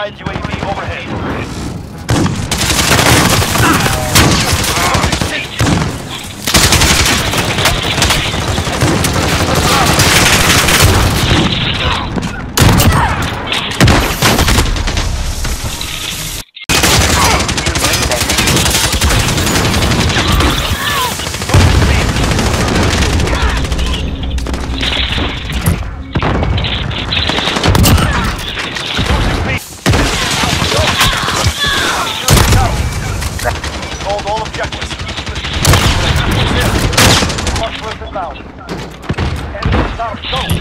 allied UAV overhead. inbound. Enemy inbound. Go.